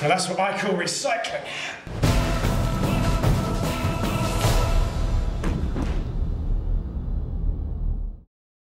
Now that's what I call recycling.